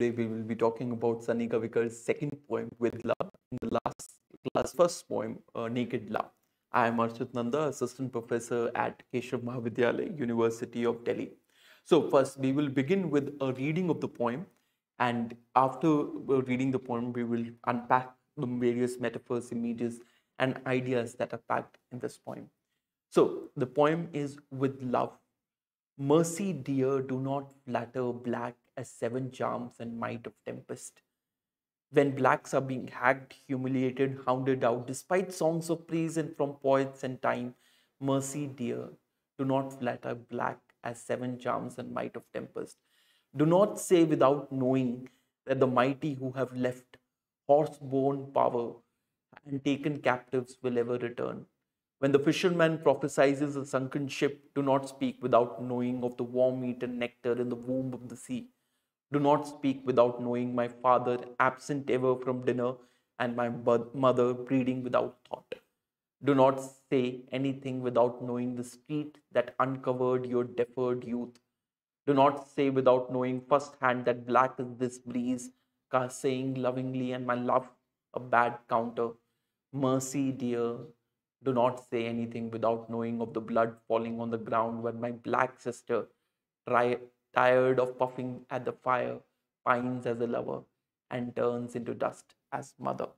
Today we will be talking about Sunny Kavikkad's second poem, With Love, in the last class first poem, uh, Naked Love. I am Archit Nanda, Assistant Professor at Keshav Mahavidyalaya, University of Delhi. So first we will begin with a reading of the poem and after uh, reading the poem we will unpack the various metaphors, images and ideas that are packed in this poem. So the poem is With Love. Mercy, dear, do not flatter black as seven charms and might of tempest. When blacks are being hacked, humiliated, hounded out, despite songs of praise and from poets and time, mercy, dear, do not flatter black as seven charms and might of tempest. Do not say without knowing that the mighty who have left horse-borne power and taken captives will ever return. When the fisherman prophesies a sunken ship, do not speak without knowing of the warm eaten nectar in the womb of the sea. Do not speak without knowing my father absent ever from dinner and my mother breeding without thought. Do not say anything without knowing the street that uncovered your deferred youth. Do not say without knowing firsthand that black is this breeze, saying lovingly and my love a bad counter. Mercy, dear, do not say anything without knowing of the blood falling on the ground when my black sister, tired of puffing at the fire, pines as a lover and turns into dust as mother.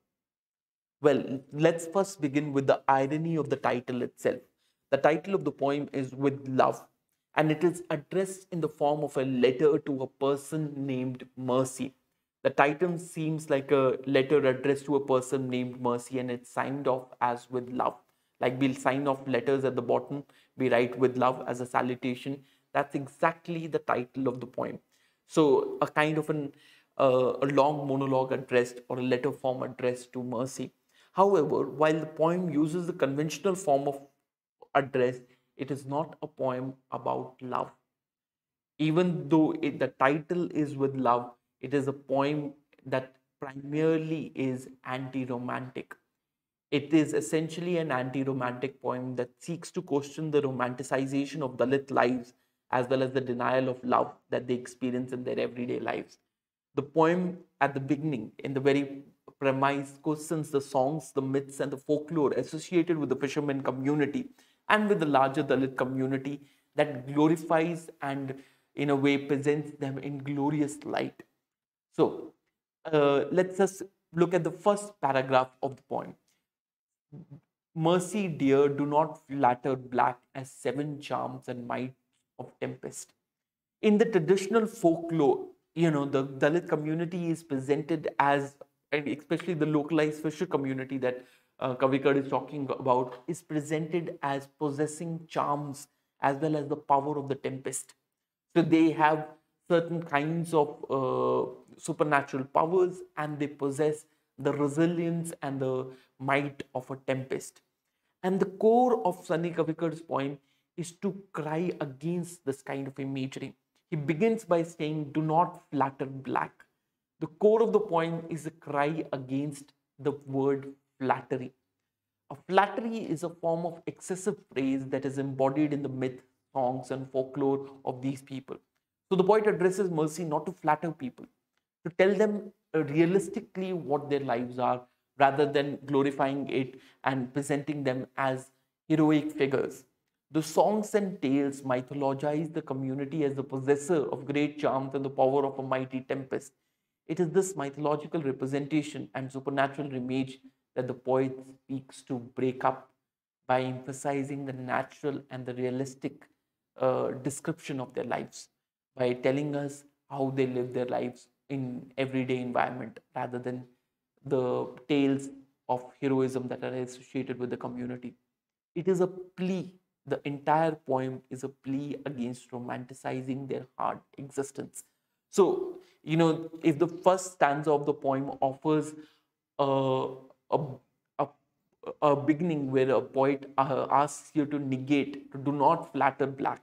Well, let's first begin with the irony of the title itself. The title of the poem is With Love, and it is addressed in the form of a letter to a person named Mercy. The title seems like a letter addressed to a person named Mercy, and it's signed off as With Love. Like we'll sign off letters at the bottom, we write With Love as a salutation, that's exactly the title of the poem. So a kind of an, uh, a long monologue addressed or a letter form addressed to Mercy. However, while the poem uses the conventional form of address, it is not a poem about love. Even though it, the title is with love, it is a poem that primarily is anti-romantic. It is essentially an anti-romantic poem that seeks to question the romanticization of Dalit lives as well as the denial of love that they experience in their everyday lives. The poem at the beginning, in the very premise, questions the songs, the myths, and the folklore associated with the fishermen community and with the larger Dalit community that glorifies and, in a way, presents them in glorious light. So, uh, let's just look at the first paragraph of the poem. Mercy, dear, do not flatter black as seven charms and might of tempest. In the traditional folklore, you know, the Dalit community is presented as, and especially the localized fisher community that uh, Kavikkad is talking about, is presented as possessing charms as well as the power of the tempest. So they have certain kinds of uh, supernatural powers and they possess the resilience and the might of a tempest. And the core of Sunny Kavikkad's poem is to cry against this kind of imagery. He begins by saying, Do not flatter black. The core of the poem is a cry against the word flattery. A flattery is a form of excessive praise that is embodied in the myth, songs, and folklore of these people. So the poet addresses mercy not to flatter people, to tell them uh, realistically what their lives are rather than glorifying it and presenting them as heroic figures. The songs and tales mythologize the community as the possessor of great charms and the power of a mighty tempest. It is this mythological representation and supernatural image that the poet speaks to break up by emphasizing the natural and the realistic uh, description of their lives, by telling us how they live their lives in everyday environment rather than the tales of heroism that are associated with the community. It is a plea the entire poem is a plea against romanticizing their hard existence. So, you know, if the first stanza of the poem offers a, a, a, a beginning where a poet uh, asks you to negate, to do not flatter black.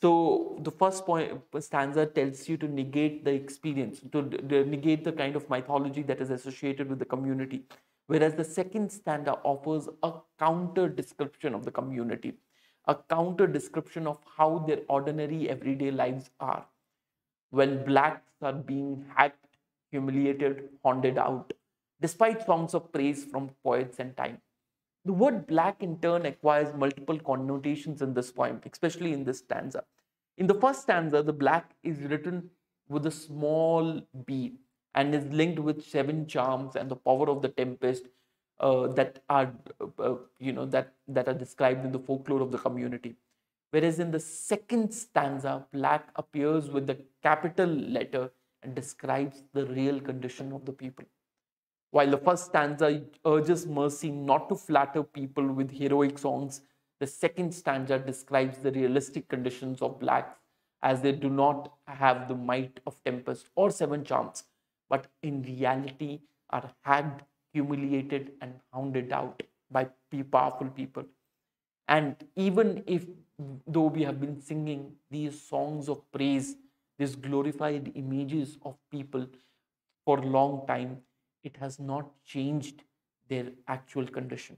So the first point stanza tells you to negate the experience, to, to negate the kind of mythology that is associated with the community. Whereas the second stanza offers a counter description of the community a counter description of how their ordinary everyday lives are. When blacks are being hacked humiliated, haunted out, despite songs of praise from poets and time. The word black in turn acquires multiple connotations in this poem, especially in this stanza. In the first stanza, the black is written with a small b and is linked with seven charms and the power of the tempest uh, that are uh, you know that that are described in the folklore of the community. Whereas in the second stanza black appears with the capital letter and describes the real condition of the people. While the first stanza urges mercy not to flatter people with heroic songs the second stanza describes the realistic conditions of blacks as they do not have the might of tempest or seven charms but in reality are hacked humiliated and hounded out by powerful people. And even if, though we have been singing these songs of praise, these glorified images of people for a long time, it has not changed their actual condition.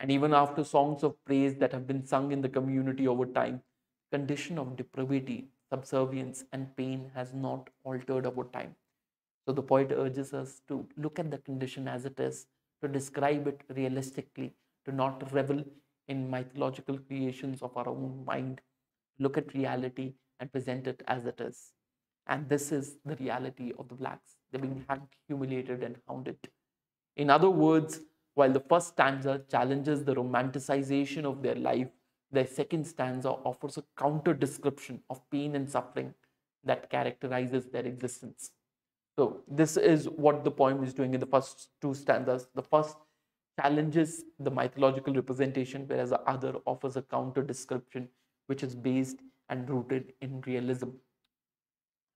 And even after songs of praise that have been sung in the community over time, condition of depravity, subservience, and pain has not altered over time. So the poet urges us to look at the condition as it is, to describe it realistically, to not revel in mythological creations of our own mind, look at reality and present it as it is. And this is the reality of the blacks. They're being hacked, humiliated, and hounded. In other words, while the first stanza challenges the romanticization of their life, the second stanza offers a counter description of pain and suffering that characterizes their existence. So this is what the poem is doing in the first two stanzas. The first challenges the mythological representation, whereas the other offers a counter description, which is based and rooted in realism.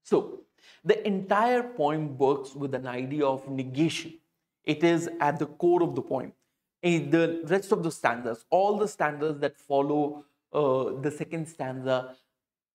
So the entire poem works with an idea of negation. It is at the core of the poem. In the rest of the stanzas, all the stanzas that follow uh, the second stanza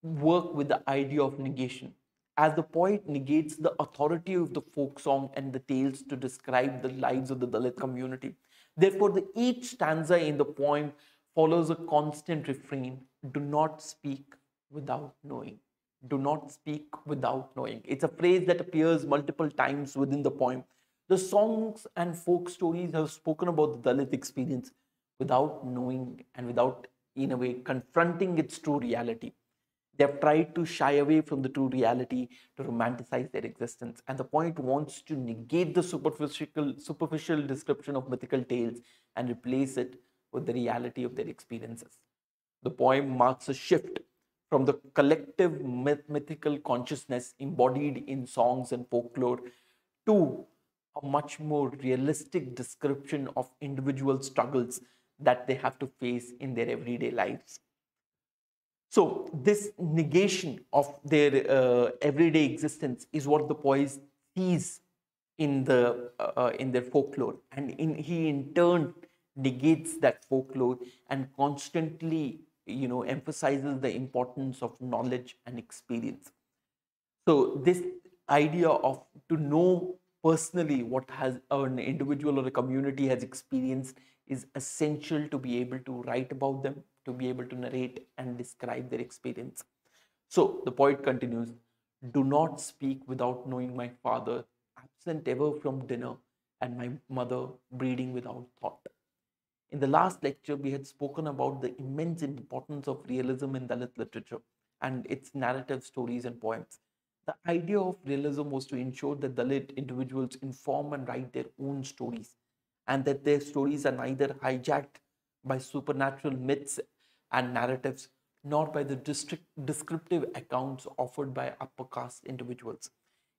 work with the idea of negation as the poet negates the authority of the folk song and the tales to describe the lives of the Dalit community. Therefore, the, each stanza in the poem follows a constant refrain do not speak without knowing. Do not speak without knowing. It's a phrase that appears multiple times within the poem. The songs and folk stories have spoken about the Dalit experience without knowing and without, in a way, confronting its true reality. They've tried to shy away from the true reality to romanticize their existence. And the point wants to negate the superficial, superficial description of mythical tales and replace it with the reality of their experiences. The poem marks a shift from the collective myth mythical consciousness embodied in songs and folklore to a much more realistic description of individual struggles that they have to face in their everyday lives. So this negation of their uh, everyday existence is what the poet sees in the uh, in their folklore, and in, he in turn negates that folklore and constantly, you know, emphasizes the importance of knowledge and experience. So this idea of to know personally what has an individual or a community has experienced is essential to be able to write about them to be able to narrate and describe their experience. So the poet continues Do not speak without knowing my father, absent ever from dinner, and my mother breeding without thought. In the last lecture, we had spoken about the immense importance of realism in Dalit literature and its narrative stories and poems. The idea of realism was to ensure that Dalit individuals inform and write their own stories and that their stories are neither hijacked by supernatural myths and narratives, nor by the descriptive accounts offered by upper caste individuals.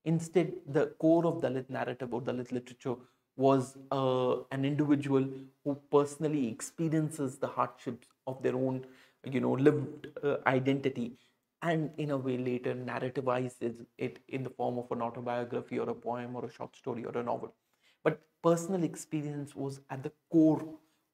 Instead, the core of Dalit narrative or Dalit literature was uh, an individual who personally experiences the hardships of their own, you know, lived uh, identity, and in a way later narrativizes it in the form of an autobiography or a poem or a short story or a novel. But personal experience was at the core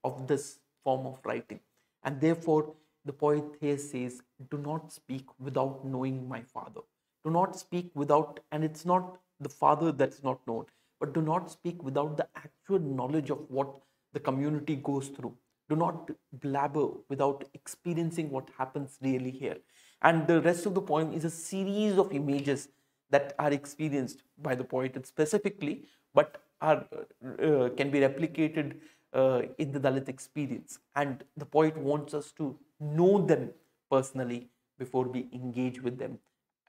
of this form of writing. And therefore, the poet here says, Do not speak without knowing my father. Do not speak without, and it's not the father that's not known, but do not speak without the actual knowledge of what the community goes through. Do not blabber without experiencing what happens really here. And the rest of the poem is a series of images that are experienced by the poet specifically, but are uh, can be replicated uh, in the Dalit experience. And the poet wants us to know them personally before we engage with them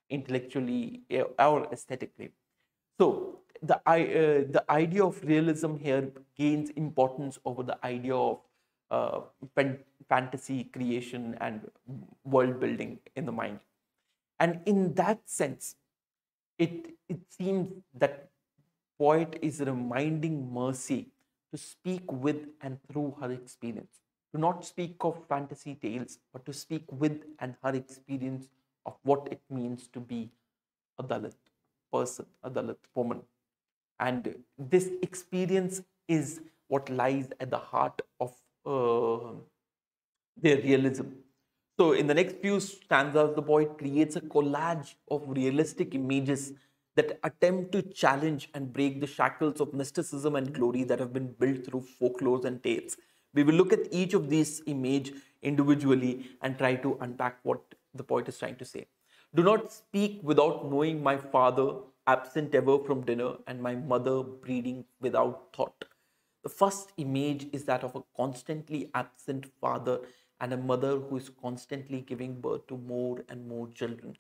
intellectually uh, or aesthetically. So the, uh, the idea of realism here gains importance over the idea of uh, fantasy creation and world building in the mind. And in that sense, it, it seems that poet is reminding Mercy to speak with and through her experience. To not speak of fantasy tales, but to speak with and her experience of what it means to be a Dalit person, a Dalit woman. And this experience is what lies at the heart of uh, their realism. So, in the next few stanzas, the poet creates a collage of realistic images that attempt to challenge and break the shackles of mysticism and glory that have been built through folklores and tales. We will look at each of these image individually and try to unpack what the poet is trying to say. Do not speak without knowing my father, absent ever from dinner, and my mother breeding without thought. The first image is that of a constantly absent father and a mother who is constantly giving birth to more and more children.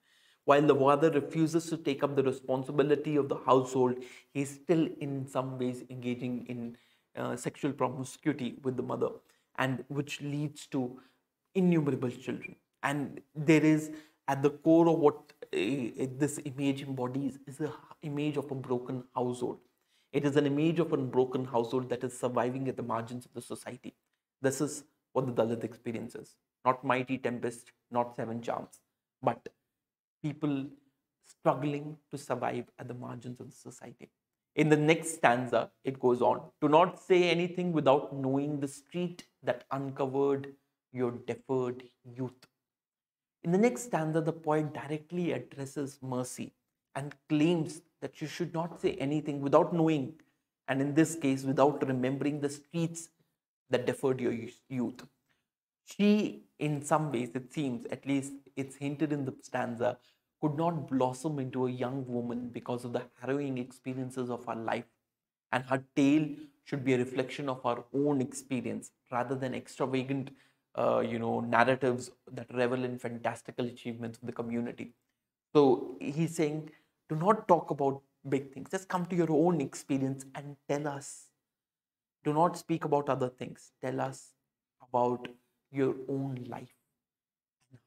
While the father refuses to take up the responsibility of the household, he is still in some ways engaging in uh, sexual promiscuity with the mother, and which leads to innumerable children. And there is at the core of what uh, this image embodies is the image of a broken household. It is an image of a broken household that is surviving at the margins of the society. This is what the Dalit experiences. Not mighty tempest, not seven charms, but people struggling to survive at the margins of the society. In the next stanza, it goes on Do not say anything without knowing the street that uncovered your deferred youth. In the next stanza, the poet directly addresses mercy and claims that you should not say anything without knowing, and in this case, without remembering the streets that deferred your youth. She, in some ways, it seems, at least it's hinted in the stanza, could not blossom into a young woman because of the harrowing experiences of her life. And her tale should be a reflection of her own experience rather than extravagant, uh, you know, narratives that revel in fantastical achievements of the community. So he's saying, do not talk about big things. Just come to your own experience and tell us. Do not speak about other things. Tell us about your own life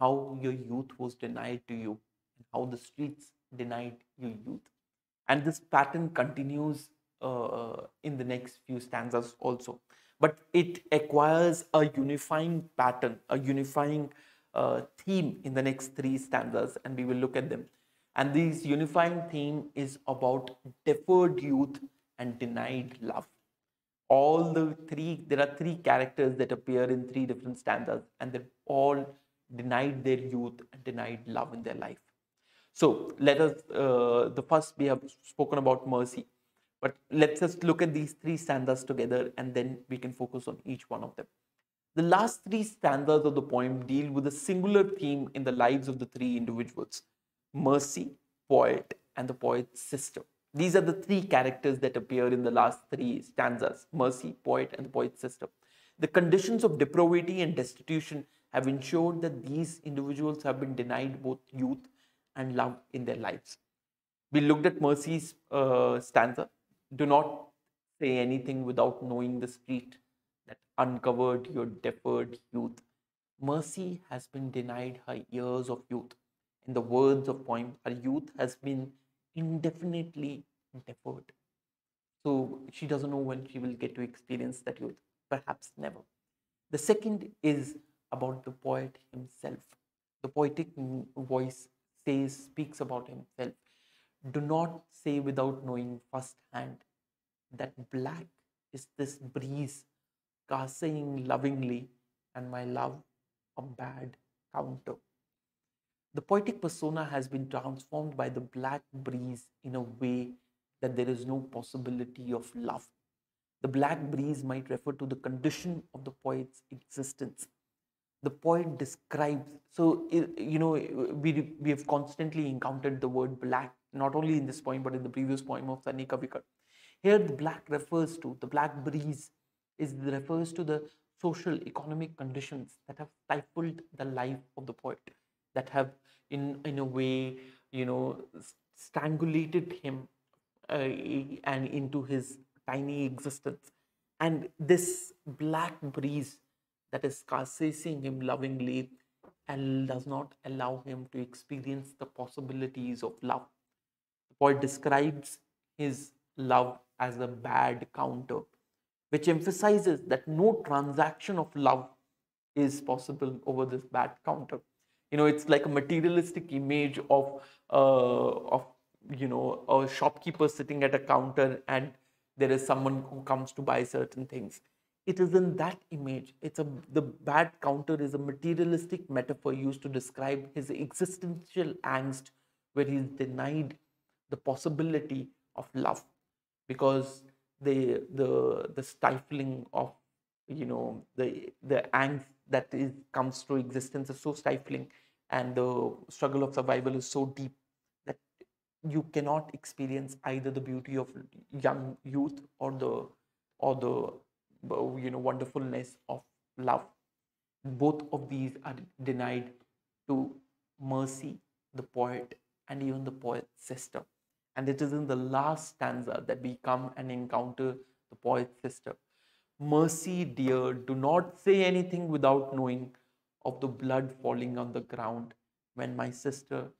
how your youth was denied to you and how the streets denied your youth. And this pattern continues uh, in the next few stanzas also. But it acquires a unifying pattern, a unifying uh, theme in the next three stanzas, and we will look at them. And this unifying theme is about deferred youth and denied love. All the three, there are three characters that appear in three different stanzas, and they're all denied their youth and denied love in their life. So let us, uh, the first we have spoken about mercy, but let's just look at these three stanzas together and then we can focus on each one of them. The last three stanzas of the poem deal with a singular theme in the lives of the three individuals Mercy, Poet, and the poet's sister. These are the three characters that appear in the last three stanzas Mercy, Poet, and the poet's sister. The conditions of depravity and destitution have ensured that these individuals have been denied both youth and love in their lives. We looked at Mercy's uh, stanza Do not say anything without knowing the street that uncovered your deferred youth. Mercy has been denied her years of youth in the words of poem, her youth has been indefinitely deferred. So she doesn't know when she will get to experience that youth, perhaps never. The second is about the poet himself. The poetic voice says, speaks about himself. Do not say without knowing firsthand that black is this breeze casting lovingly, and my love a bad counter. The poetic persona has been transformed by the black breeze in a way that there is no possibility of love. The black breeze might refer to the condition of the poet's existence. The poet describes, so, you know, we, we have constantly encountered the word black not only in this poem but in the previous poem of Sunny Kavikkad. Here, the black refers to the black breeze is refers to the social economic conditions that have stifled the life of the poet, that have in in a way you know strangulated him uh, and into his tiny existence. And this black breeze that is caressing him lovingly and does not allow him to experience the possibilities of love. The poet describes his love as a bad counter, which emphasizes that no transaction of love is possible over this bad counter. You know, it's like a materialistic image of uh, of you know a shopkeeper sitting at a counter and there is someone who comes to buy certain things it is in that image it's a the bad counter is a materialistic metaphor used to describe his existential angst where he's denied the possibility of love because the the the stifling of you know the the angst that is comes to existence is so stifling and the struggle of survival is so deep that you cannot experience either the beauty of young youth or the or the Uh, you know wonderfulness of love. Both of these are denied to mercy the poet and even the poet's sister. And it is in the last stanza that we come and encounter the poet's sister. Mercy dear do not say anything without knowing of the blood falling on the ground when my sister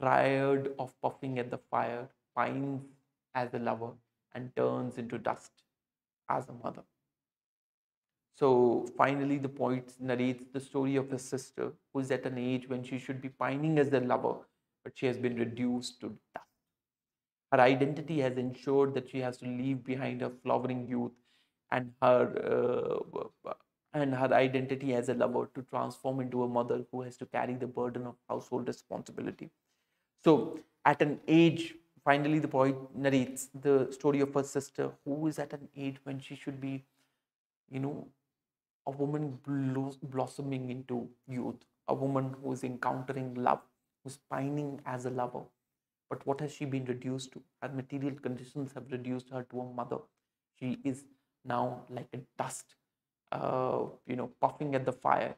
tired of puffing at the fire pines as a lover and turns into dust as a mother so finally, the poet narrates the story of his sister, who is at an age when she should be pining as a lover, but she has been reduced to dust. Her identity has ensured that she has to leave behind her flowering youth and her uh, and her identity as a lover to transform into a mother who has to carry the burden of household responsibility. So, at an age, finally, the poet narrates the story of her sister, who is at an age when she should be, you know, a woman blossoming into youth, a woman who is encountering love, who's pining as a lover. But what has she been reduced to? Her material conditions have reduced her to a mother. She is now like a dust, uh, you know, puffing at the fire.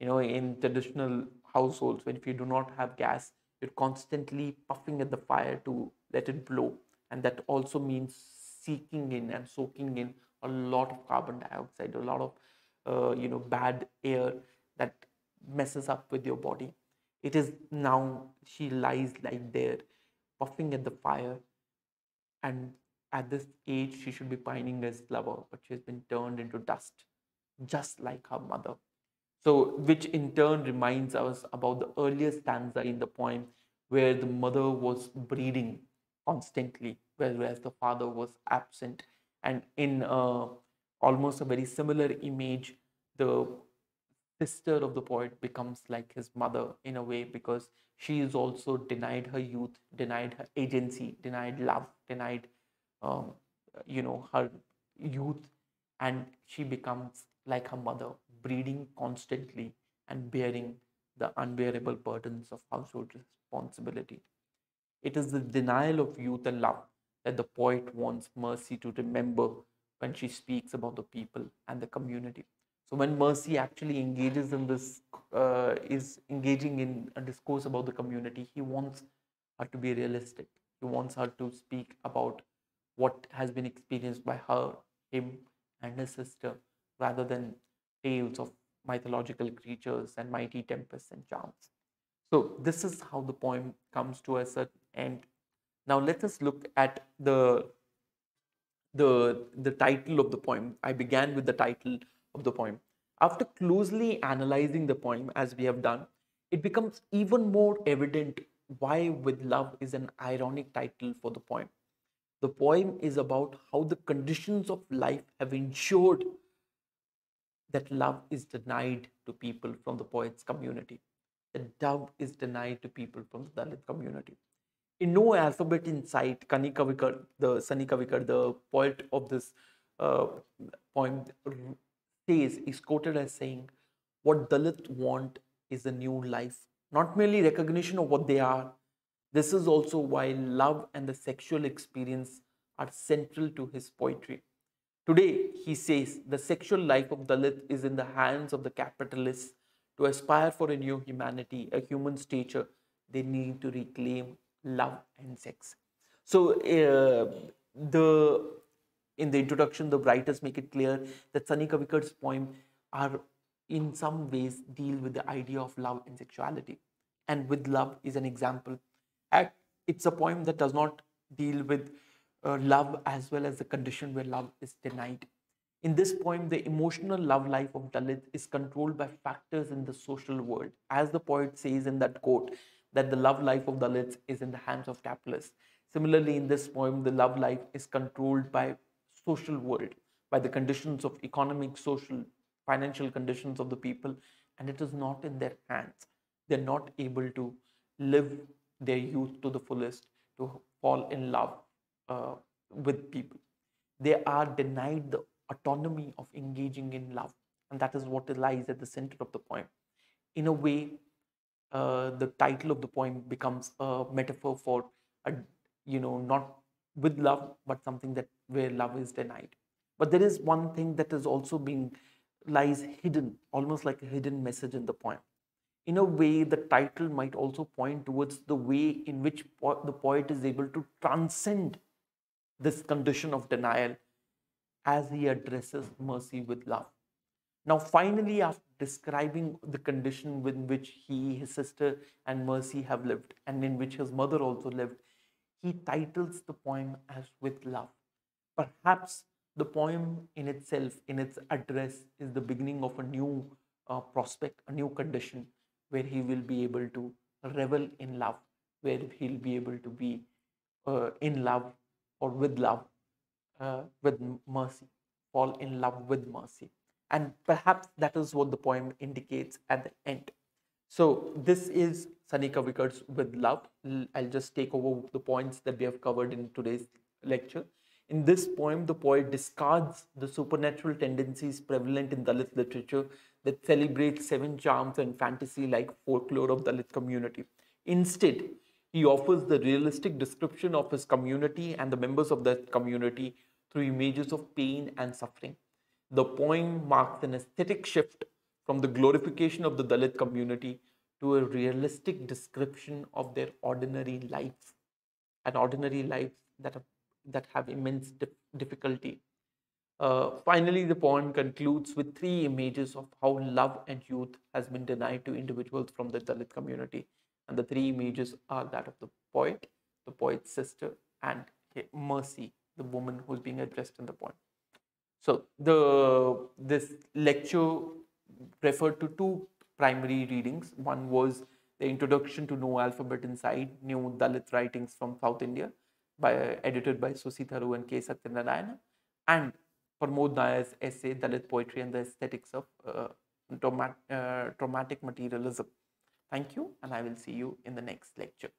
You know, in traditional households, when if you do not have gas, you're constantly puffing at the fire to let it blow. And that also means seeking in and soaking in a lot of carbon dioxide, a lot of uh, you know bad air that messes up with your body. It is now she lies like there puffing at the fire. And at this age she should be pining as lover but she's been turned into dust just like her mother. So which in turn reminds us about the earlier stanza in the poem where the mother was breeding constantly whereas the father was absent. And in uh, almost a very similar image the sister of the poet becomes like his mother in a way because she is also denied her youth denied her agency denied love denied um, you know her youth and she becomes like her mother breeding constantly and bearing the unbearable burdens of household responsibility. It is the denial of youth and love that the poet wants mercy to remember when she speaks about the people and the community. So when Mercy actually engages in this, uh, is engaging in a discourse about the community, he wants her to be realistic. He wants her to speak about what has been experienced by her, him, and his sister, rather than tales of mythological creatures and mighty tempests and charms. So this is how the poem comes to a certain end. Now let us look at the the, the title of the poem. I began with the title of the poem. After closely analyzing the poem, as we have done, it becomes even more evident why With Love is an ironic title for the poem. The poem is about how the conditions of life have ensured that love is denied to people from the poet's community. That dove is denied to people from the Dalit community in no alphabet in sight, Kani Kavikkad, the Sunny Kavikkad, the poet of this uh, poem, says, is quoted as saying, What Dalit want is a new life, not merely recognition of what they are, This is also why love and the sexual experience are central to his poetry. Today, he says the sexual life of Dalit is in the hands of the capitalists. To aspire for a new humanity, a human stature, they need to reclaim love and sex. So, uh, the in the introduction, the writers make it clear that Sunny Kavikkad's poem are in some ways deal with the idea of love and sexuality. And with love is an example. It's a poem that does not deal with uh, love as well as the condition where love is denied. In this poem, the emotional love life of Dalit is controlled by factors in the social world. As the poet says in that quote, that the love life of Dalits is in the hands of capitalists. Similarly, in this poem, the love life is controlled by social world, by the conditions of economic, social, financial conditions of the people, and it is not in their hands. They're not able to live their youth to the fullest, to fall in love uh, with people. They are denied the autonomy of engaging in love, and that is what lies at the center of the poem. In a way, uh, the title of the poem becomes a metaphor for a, you know not with love but something that where love is denied. But there is one thing that is also being lies hidden almost like a hidden message in the poem. In a way the title might also point towards the way in which po- the poet is able to transcend this condition of denial as he addresses mercy with love now, finally, after describing the condition in which he, his sister, and Mercy have lived, and in which his mother also lived, he titles the poem as With Love. Perhaps the poem in itself, in its address, is the beginning of a new uh, prospect, a new condition where he will be able to revel in love, where he'll be able to be uh, in love or with love, uh, with mercy, fall in love with mercy and perhaps that is what the poem indicates at the end. So this is Sunny Kavikkad's With Love. I'll just take over the points that we have covered in today's lecture. In this poem, the poet discards the supernatural tendencies prevalent in Dalit literature that celebrate seven charms and fantasy-like folklore of Dalit community. Instead, he offers the realistic description of his community and the members of that community through images of pain and suffering. The poem marks an aesthetic shift from the glorification of the Dalit community to a realistic description of their ordinary lives and ordinary lives that have, that have immense difficulty. Uh, finally, the poem concludes with three images of how love and youth has been denied to individuals from the Dalit community. And the three images are that of the poet, the poet's sister, and Mercy, the woman who is being addressed in the poem. So the this lecture referred to two primary readings. One was the introduction to No Alphabet in Sight, New Dalit Writings from South India, by edited by Susie Tharu and K. Satyanarayana, and Pramod Nayar's essay Dalit Poetry and the Aesthetics of uh, uh, Traumatic Materialism. Thank you, and I will see you in the next lecture.